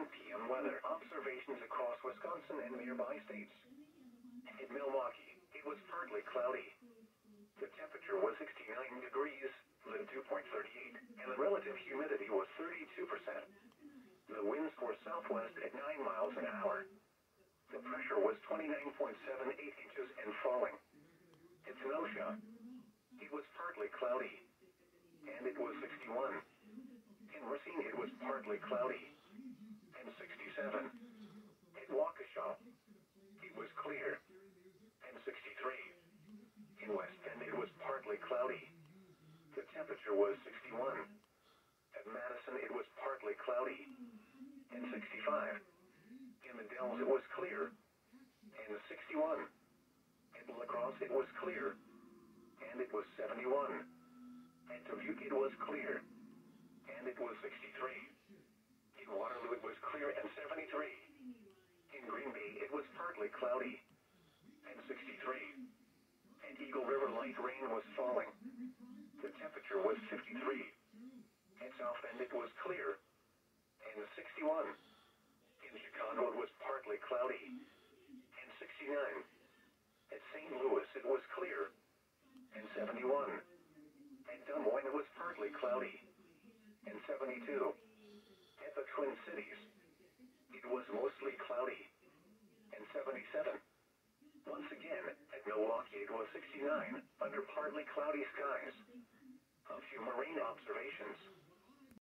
7 p.m. weather. Observations across Wisconsin and nearby states. In Milwaukee, it was partly cloudy. The temperature was 69 degrees, live 2.38, and the relative humidity was 32%. The winds were southwest at 9 miles an hour. The pressure was 29.78 inches and falling. In Kenosha, it was partly cloudy, and it was 61. In Racine, it was partly cloudy, and 67. In Waukesha, it was clear, and 63. In West Bend, it was partly cloudy. The temperature was 61. At Madison, it was partly cloudy, and 65. In the Dells, it was clear, and 61. At La Crosse, it was clear, and it was 71. At Dubuque, it was clear, and it was 63. In Waterloo, it was clear and 73. In Green Bay, it was partly cloudy, and 63. At Eagle River, light rain was falling. The temperature was 53. At South Bend, it was clear, and 61. In Chicago, it was partly cloudy, and 69. At St. Louis, it was clear, and 71. At Des Moines, it was partly cloudy, and 72. At the Twin Cities, it was mostly cloudy, and 77. Once again, at Milwaukee, it was 69 under partly cloudy skies. Observations.